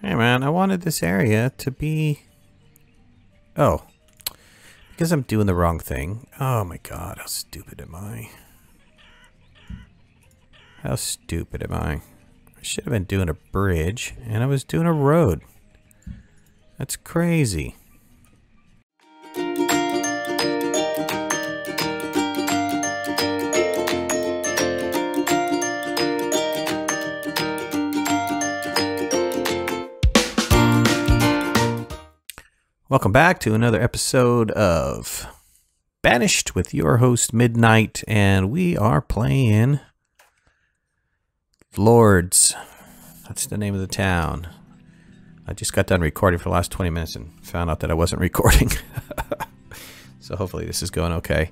Hey man, I wanted this area to be... Oh. Because I'm doing the wrong thing. Oh my god, how stupid am I? How stupid am I? I should have been doing a bridge, and I was doing a road. That's crazy. Welcome back to another episode of Banished with your host Midnight, and we are playing Lords. That's the name of the town. I just got done recording for the last 20 minutes and found out that I wasn't recording. So hopefully this is going okay.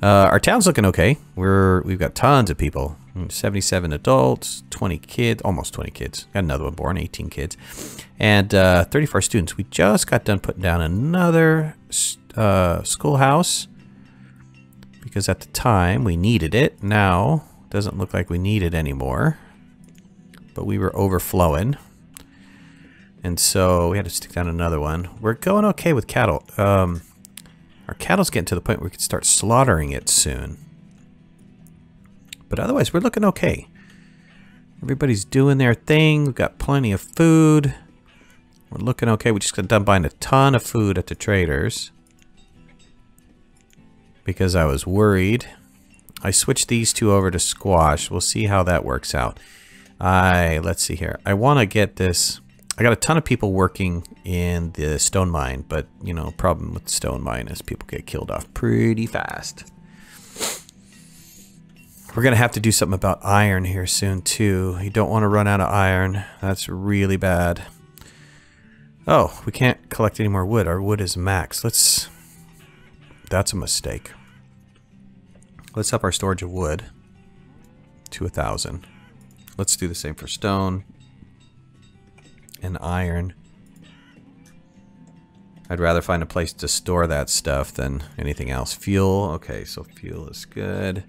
Uh, our town's looking okay. We're we've got tons of people. 77 adults, 20 kids, almost 20 kids. Got another one born, 18 kids, and uh, 34 students. We just got done putting down another uh, schoolhouse because at the time we needed it. Now doesn't look like we need it anymore, but we were overflowing. And so we had to stick down another one. We're going okay with cattle. Um, our cattle's getting to the point where we can start slaughtering it soon. But otherwise, we're looking okay. Everybody's doing their thing. We've got plenty of food. We're looking okay. We just got done buying a ton of food at the traders. Because I was worried. I switched these two over to squash. We'll see how that works out. I Let's see here. I want to get this I got a ton of people working in the stone mine, but you know, problem with stone mine is people get killed off pretty fast. We're gonna have to do something about iron here soon too. You don't want to run out of iron. That's really bad. Oh, we can't collect any more wood. Our wood is max. Let's. That's a mistake. Let's up our storage of wood to a thousand. Let's do the same for stone and iron. I'd rather find a place to store that stuff than anything else. Fuel, okay, so fuel is good.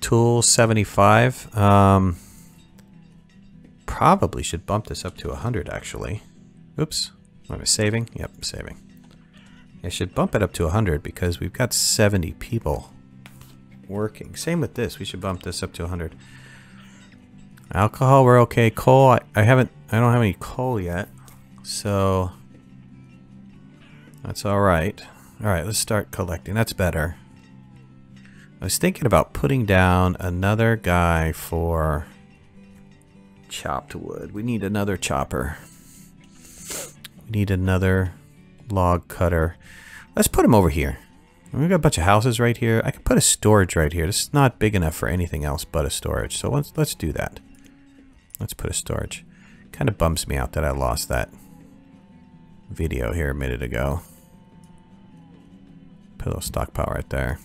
Tool 75. Um, probably should bump this up to 100 actually. Oops, am I saving? Yep, saving. I should bump it up to 100 because we've got 70 people working. Same with this, we should bump this up to 100. Alcohol, we're okay. Coal, I, I haven't, I don't have any coal yet. So, that's alright. Alright, let's start collecting. That's better. I was thinking about putting down another guy for chopped wood. We need another chopper. We need another log cutter. Let's put him over here. We've got a bunch of houses right here. I could put a storage right here. This is not big enough for anything else but a storage. So let's let's do that. Let's put a storage. Kind of bums me out that I lost that video here a minute ago. Put a little stockpile right there.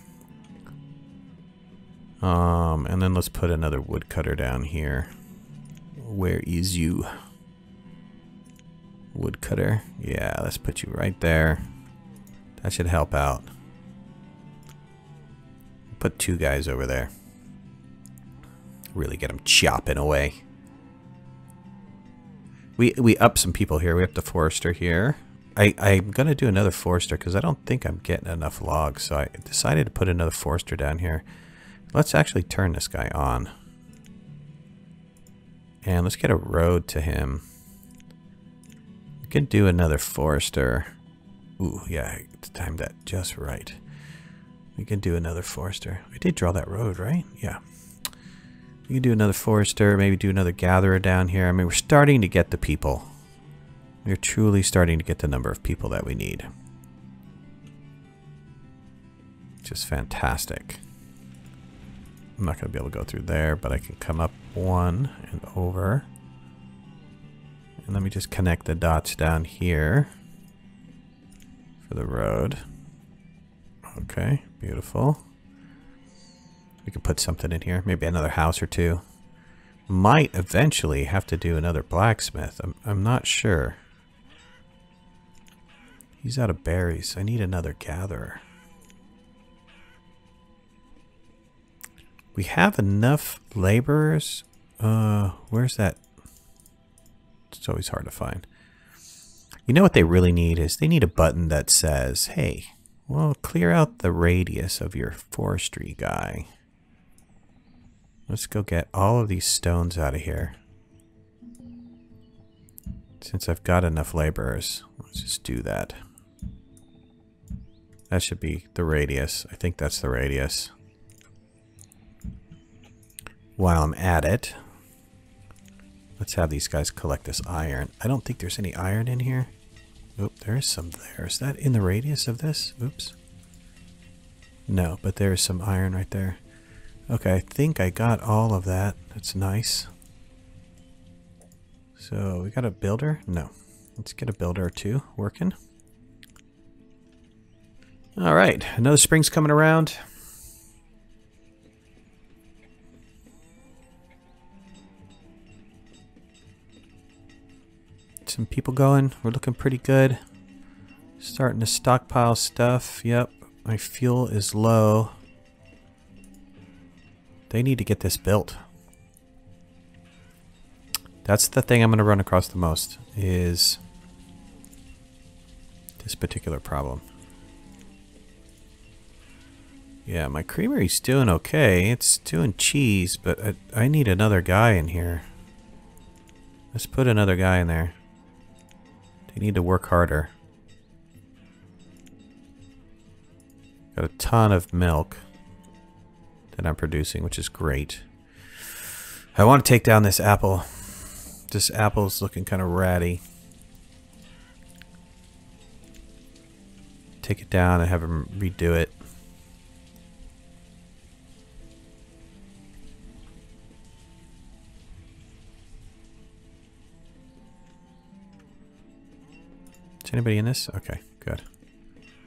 Um, and then let's put another woodcutter down here. Where is you? Woodcutter. Yeah, let's put you right there. That should help out. Put two guys over there. Really get them chopping away. We we up some people here. We up the forester here. I, I'm going to do another forester because I don't think I'm getting enough logs. So I decided to put another forester down here. Let's actually turn this guy on. And let's get a road to him. We can do another forester. Ooh, yeah, timed that just right. We can do another forester. We did draw that road, right? Yeah. We can do another forester, maybe do another gatherer down here. I mean, we're starting to get the people. We're truly starting to get the number of people that we need. Just fantastic. I'm not going to be able to go through there, but I can come up one and over. And let me just connect the dots down here for the road. Okay, beautiful. We could put something in here. Maybe another house or two. Might eventually have to do another blacksmith. I'm, I'm not sure. He's out of berries. I need another gatherer. We have enough laborers. Uh, where's that? It's always hard to find. You know what they really need is they need a button that says, hey, well, clear out the radius of your forestry guy. Let's go get all of these stones out of here. Since I've got enough laborers, let's just do that. That should be the radius. I think that's the radius. While I'm at it, let's have these guys collect this iron. I don't think there's any iron in here. Oop, there is some there. Is that in the radius of this? Oops. No, but there is some iron right there. Okay, I think I got all of that. That's nice. So, we got a builder? No. Let's get a builder or two working. Alright, another spring's coming around. Some people going. We're looking pretty good. Starting to stockpile stuff. Yep, my fuel is low. They need to get this built. That's the thing I'm going to run across the most, is this particular problem. Yeah, my creamery's doing okay. It's doing cheese, but I, I need another guy in here. Let's put another guy in there. They need to work harder. Got a ton of milk that I'm producing, which is great. I want to take down this apple. This apple's looking kind of ratty. Take it down and have him redo it. Is anybody in this? Okay, good.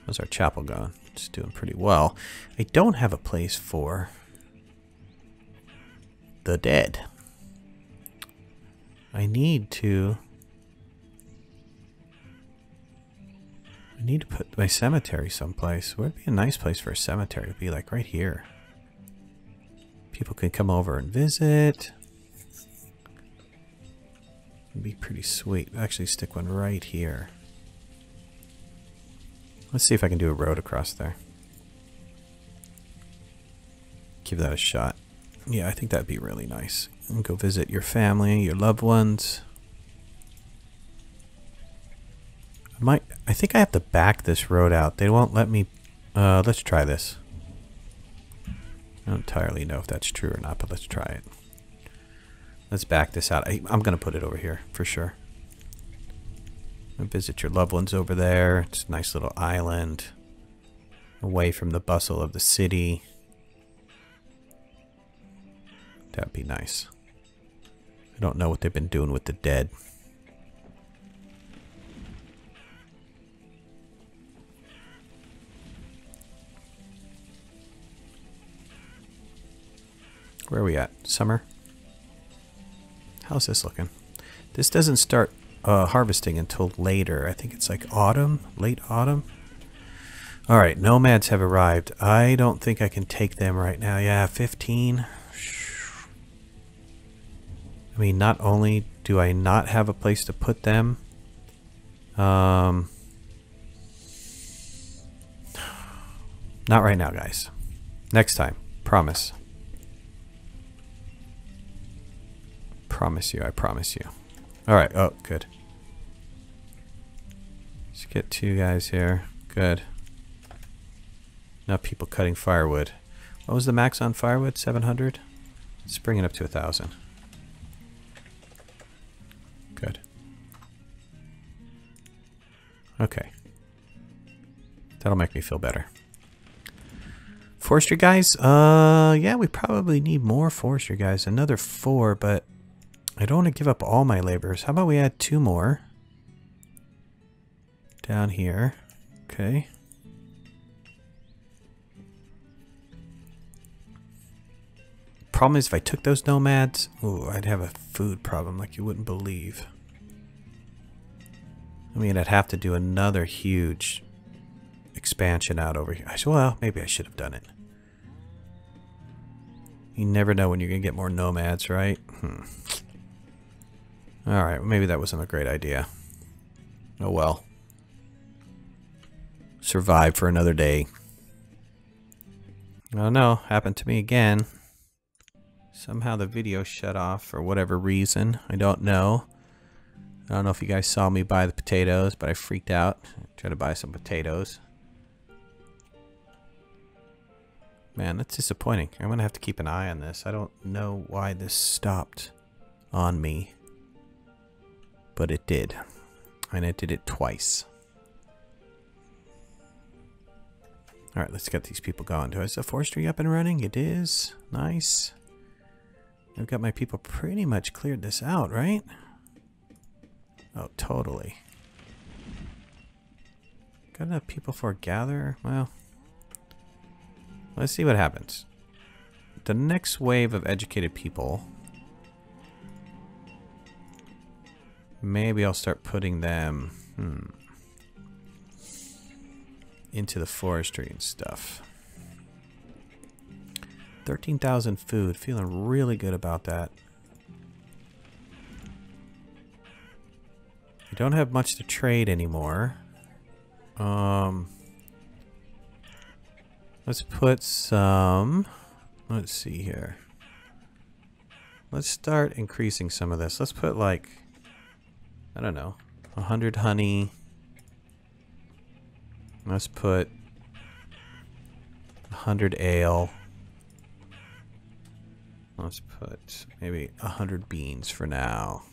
How's our chapel going? It's doing pretty well. I don't have a place for the dead. I need to... I need to put my cemetery someplace. Would be a nice place for a cemetery? It'd be like right here. People can come over and visit. It'd be pretty sweet. Actually stick one right here. Let's see if I can do a road across there. Give that a shot. Yeah, I think that'd be really nice. And go visit your family, your loved ones. I might I think I have to back this road out. They won't let me uh let's try this. I don't entirely know if that's true or not, but let's try it. Let's back this out. I, I'm going to put it over here for sure. Visit your loved ones over there. It's a nice little island away from the bustle of the city. That'd be nice. I don't know what they've been doing with the dead. Where are we at? Summer? How's this looking? This doesn't start uh, harvesting until later. I think it's like autumn, late autumn. All right, nomads have arrived. I don't think I can take them right now. Yeah, 15. I mean, not only do I not have a place to put them, um, not right now, guys. Next time, promise. Promise you, I promise you. Alright, oh, good. Let's get two guys here. Good. Enough people cutting firewood. What was the max on firewood? 700? Let's bring it up to a 1,000. Good. Okay. That'll make me feel better. Forestry guys? Uh, yeah, we probably need more forestry guys. Another four, but I don't want to give up all my laborers. How about we add two more? Down here. Okay. Problem is if I took those nomads, ooh, I'd have a food problem like you wouldn't believe. I mean, I'd have to do another huge expansion out over here. I should, well, maybe I should have done it. You never know when you're going to get more nomads, right? Hmm. Alright, maybe that wasn't a great idea. Oh well. Survive for another day. Oh no, happened to me again. Somehow the video shut off for whatever reason. I don't know. I don't know if you guys saw me buy the potatoes, but I freaked out. I tried to buy some potatoes. Man, that's disappointing. I'm going to have to keep an eye on this. I don't know why this stopped on me. But it did. And it did it twice. Alright, let's get these people going. Do I have forestry up and running? It is. Nice. I've got my people pretty much cleared this out, right? Oh, totally. Got enough people for a gather? Well, let's see what happens. The next wave of educated people, maybe I'll start putting them hmm, into the forestry and stuff. 13,000 food. Feeling really good about that. We don't have much to trade anymore. Um, let's put some... Let's see here. Let's start increasing some of this. Let's put like, I don't know, 100 honey. Let's put 100 ale. Let's put maybe a hundred beans for now.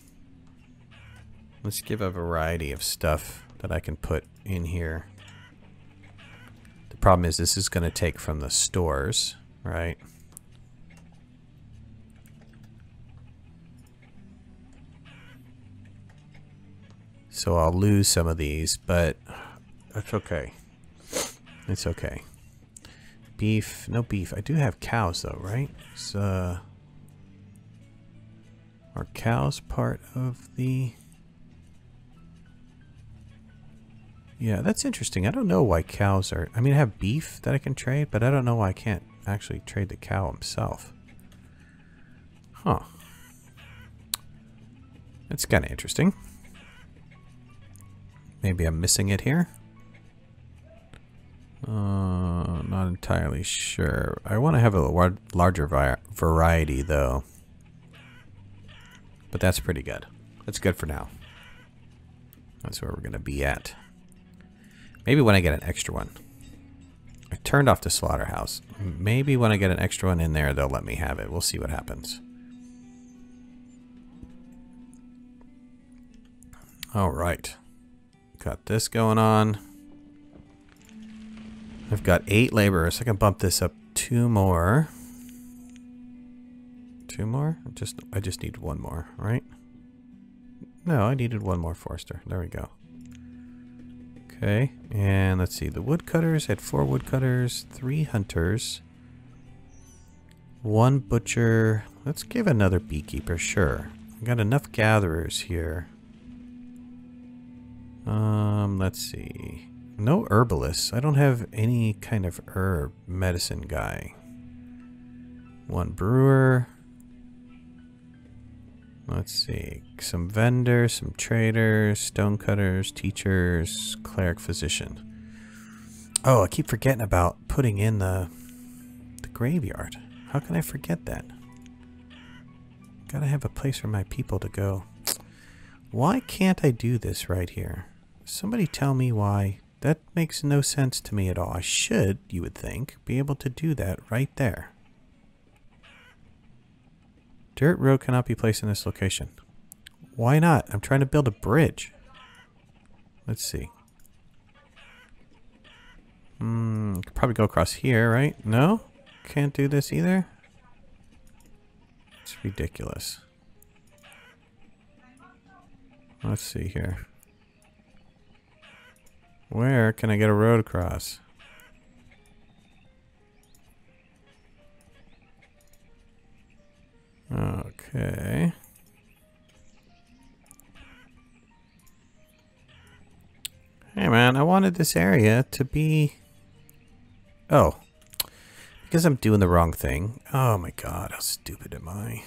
Let's give a variety of stuff that I can put in here. The problem is this is going to take from the stores, right? So I'll lose some of these, but that's okay. It's okay. Beef, no beef. I do have cows though, right? So are cows part of the... Yeah, that's interesting. I don't know why cows are... I mean, I have beef that I can trade, but I don't know why I can't actually trade the cow himself. Huh. That's kind of interesting. Maybe I'm missing it here. Uh, not entirely sure. I want to have a larger variety, though. But that's pretty good. That's good for now. That's where we're going to be at. Maybe when I get an extra one. I turned off the slaughterhouse. Maybe when I get an extra one in there, they'll let me have it. We'll see what happens. All right. Got this going on. I've got eight laborers. I can bump this up two more two more? Just I just need one more, right? No, I needed one more Forester. There we go. Okay, and let's see. The woodcutters had four woodcutters, three hunters, one butcher. Let's give another beekeeper, sure. I got enough gatherers here. Um, let's see. No herbalists. I don't have any kind of herb medicine guy. One brewer. Let's see. Some vendors, some traders, stonecutters, teachers, cleric, physician. Oh, I keep forgetting about putting in the the graveyard. How can I forget that? Gotta have a place for my people to go. Why can't I do this right here? Somebody tell me why. That makes no sense to me at all. I should, you would think, be able to do that right there. Dirt road cannot be placed in this location. Why not? I'm trying to build a bridge. Let's see. Hmm, could probably go across here, right? No? Can't do this either? It's ridiculous. Let's see here. Where can I get a road across? Okay. Hey man, I wanted this area to be... Oh. Because I'm doing the wrong thing. Oh my god, how stupid am I?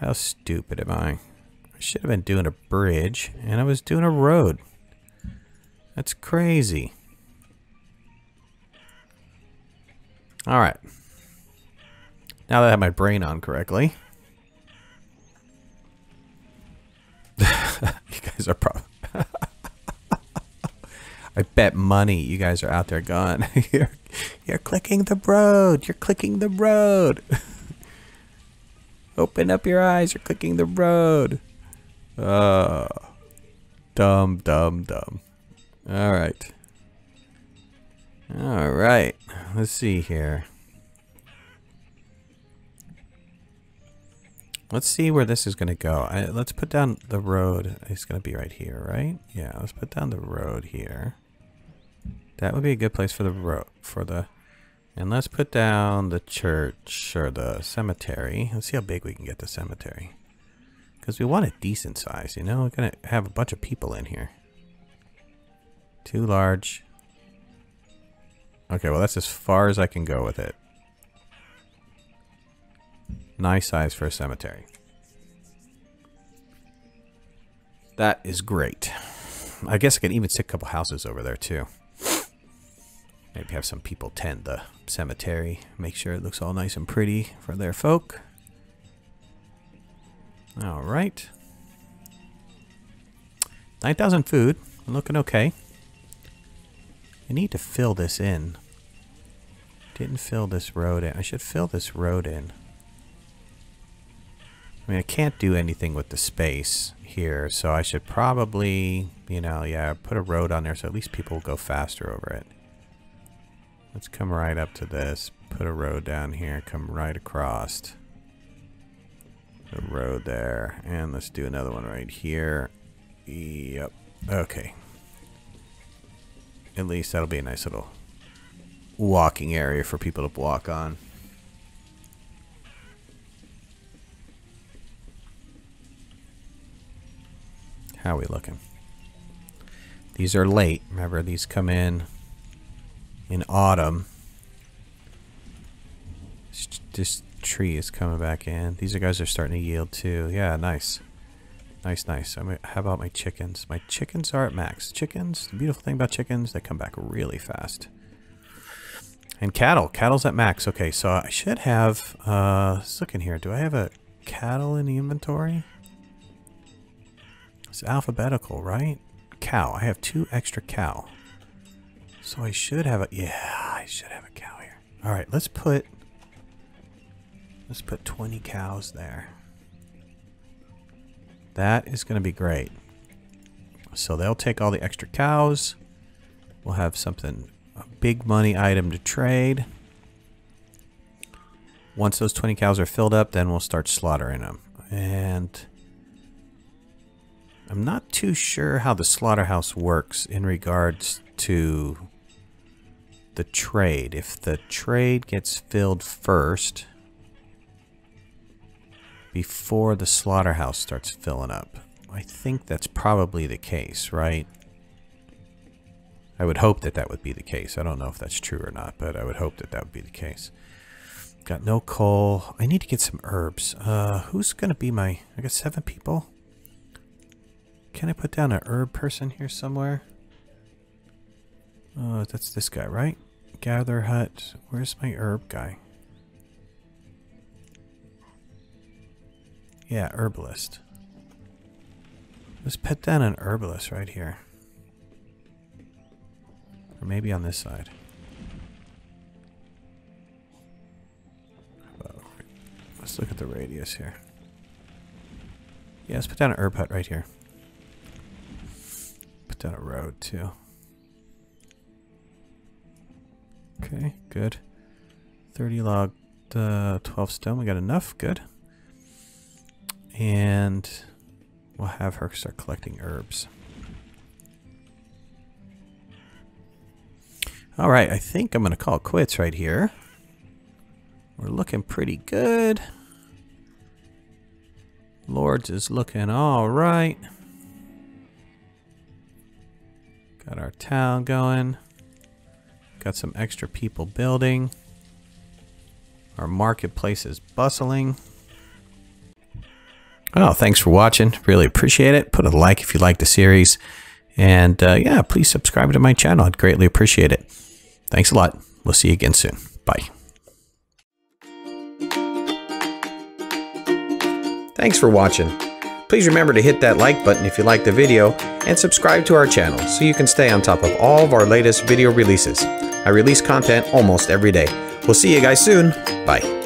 How stupid am I? I should have been doing a bridge, and I was doing a road. That's crazy. Alright. Now that I have my brain on correctly. you guys are probably... I bet money you guys are out there gone. you're, you're clicking the road. You're clicking the road. Open up your eyes. You're clicking the road. Uh, dumb, dumb, dumb. All right. All right. Let's see here. Let's see where this is going to go. I, let's put down the road. It's going to be right here, right? Yeah, let's put down the road here. That would be a good place for the road, for the, and let's put down the church or the cemetery. Let's see how big we can get the cemetery. Because we want a decent size, you know? We're going to have a bunch of people in here. Too large. Okay, well that's as far as I can go with it. Nice size for a cemetery. That is great. I guess I can even stick a couple houses over there too. Maybe have some people tend the cemetery. Make sure it looks all nice and pretty for their folk. Alright. 9,000 food. Looking okay. I need to fill this in. Didn't fill this road in. I should fill this road in. I mean, I can't do anything with the space here, so I should probably, you know, yeah, put a road on there so at least people will go faster over it. Let's come right up to this. Put a road down here. Come right across. The road there. And let's do another one right here. Yep. Okay. At least that'll be a nice little walking area for people to walk on. How are we looking? These are late. Remember, these come in in autumn. This tree is coming back in. These guys are starting to yield too. Yeah, nice. Nice, nice. I mean, how about my chickens? My chickens are at max. Chickens, the beautiful thing about chickens, they come back really fast. And cattle. Cattle's at max. Okay, so I should have, uh, let's look in here. Do I have a cattle in the inventory? It's alphabetical, right? Cow. I have two extra cow. So I should have a, yeah, I should have a cow here. All right, let's put, let's put 20 cows there. That is going to be great. So they'll take all the extra cows. We'll have something, a big money item to trade. Once those 20 cows are filled up, then we'll start slaughtering them. And I'm not too sure how the slaughterhouse works in regards to the trade. If the trade gets filled first before the slaughterhouse starts filling up. I think that's probably the case, right? I would hope that that would be the case. I don't know if that's true or not, but I would hope that that would be the case. Got no coal. I need to get some herbs. Uh, who's going to be my... I got seven people. Can I put down a herb person here somewhere? Oh, that's this guy, right? Gather hut. Where's my herb guy? Yeah, herbalist. Let's put down an herbalist right here. Or maybe on this side. Let's look at the radius here. Yeah, let's put down an herb hut right here. Down a road too. Okay, good. 30 log, uh, 12 stone. We got enough. Good. And we'll have her start collecting herbs. All right, I think I'm going to call quits right here. We're looking pretty good. Lords is looking all right. Got our town going. Got some extra people building. Our marketplace is bustling. Well, thanks for watching. Really appreciate it. Put a like if you like the series. And uh, yeah, please subscribe to my channel. I'd greatly appreciate it. Thanks a lot. We'll see you again soon. Bye. Thanks for watching. Please remember to hit that like button if you like the video and subscribe to our channel so you can stay on top of all of our latest video releases. I release content almost every day. We'll see you guys soon. Bye.